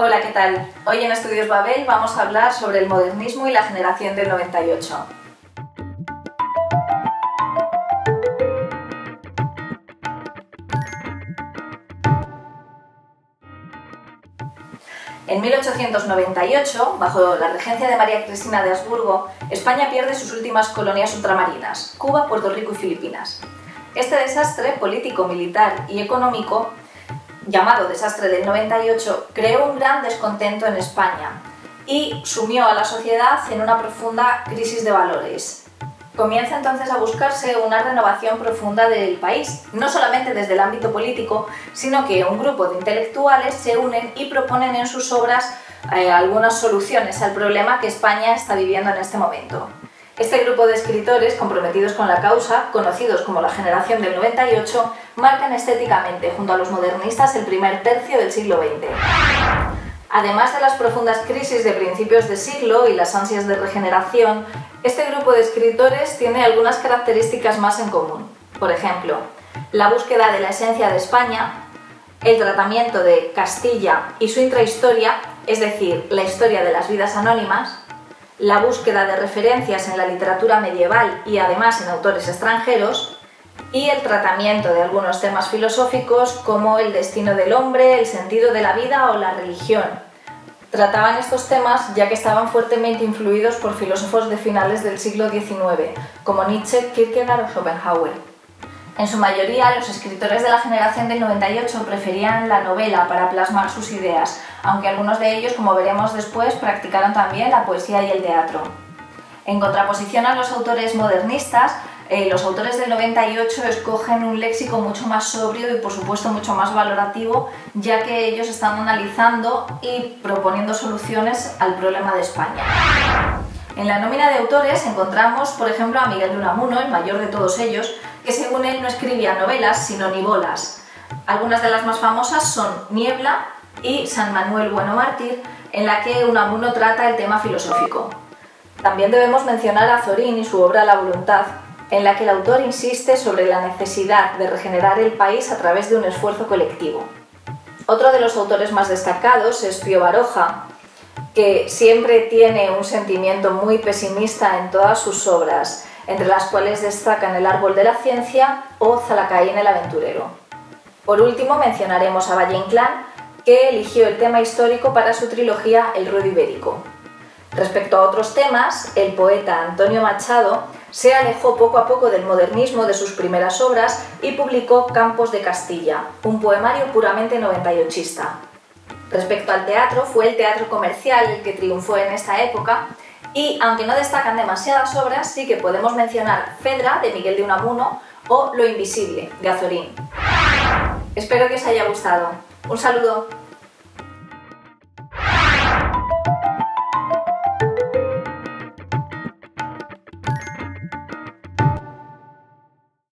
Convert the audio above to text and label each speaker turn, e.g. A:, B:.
A: Hola, ¿qué tal? Hoy en Estudios Babel vamos a hablar sobre el modernismo y la generación del 98. En 1898, bajo la regencia de María Cristina de Habsburgo, España pierde sus últimas colonias ultramarinas, Cuba, Puerto Rico y Filipinas. Este desastre político, militar y económico llamado desastre del 98, creó un gran descontento en España y sumió a la sociedad en una profunda crisis de valores. Comienza entonces a buscarse una renovación profunda del país, no solamente desde el ámbito político, sino que un grupo de intelectuales se unen y proponen en sus obras eh, algunas soluciones al problema que España está viviendo en este momento. Este grupo de escritores comprometidos con la causa, conocidos como la generación del 98, marcan estéticamente, junto a los modernistas, el primer tercio del siglo XX. Además de las profundas crisis de principios de siglo y las ansias de regeneración, este grupo de escritores tiene algunas características más en común. Por ejemplo, la búsqueda de la esencia de España, el tratamiento de Castilla y su intrahistoria, es decir, la historia de las vidas anónimas, la búsqueda de referencias en la literatura medieval y además en autores extranjeros, y el tratamiento de algunos temas filosóficos como el destino del hombre, el sentido de la vida o la religión. Trataban estos temas ya que estaban fuertemente influidos por filósofos de finales del siglo XIX, como Nietzsche, Kierkegaard o Schopenhauer. En su mayoría, los escritores de la generación del 98 preferían la novela para plasmar sus ideas, aunque algunos de ellos, como veremos después, practicaron también la poesía y el teatro. En contraposición a los autores modernistas, eh, los autores del 98 escogen un léxico mucho más sobrio y por supuesto mucho más valorativo, ya que ellos están analizando y proponiendo soluciones al problema de España. En la nómina de autores encontramos, por ejemplo, a Miguel de Unamuno, el mayor de todos ellos, que según él no escribía novelas, sino ni bolas. Algunas de las más famosas son Niebla y San Manuel Bueno Mártir, en la que Unamuno trata el tema filosófico. También debemos mencionar a Zorín y su obra La voluntad, en la que el autor insiste sobre la necesidad de regenerar el país a través de un esfuerzo colectivo. Otro de los autores más destacados es Pío Baroja, que siempre tiene un sentimiento muy pesimista en todas sus obras entre las cuales destacan El árbol de la ciencia o Zalacaín el aventurero. Por último mencionaremos a Valle Inclán, que eligió el tema histórico para su trilogía El ruido ibérico. Respecto a otros temas, el poeta Antonio Machado se alejó poco a poco del modernismo de sus primeras obras y publicó Campos de Castilla, un poemario puramente noventayochista. Respecto al teatro, fue el teatro comercial el que triunfó en esta época y aunque no destacan demasiadas obras, sí que podemos mencionar Fedra de Miguel de Unamuno o Lo Invisible de Azorín. Espero que os haya gustado. Un saludo.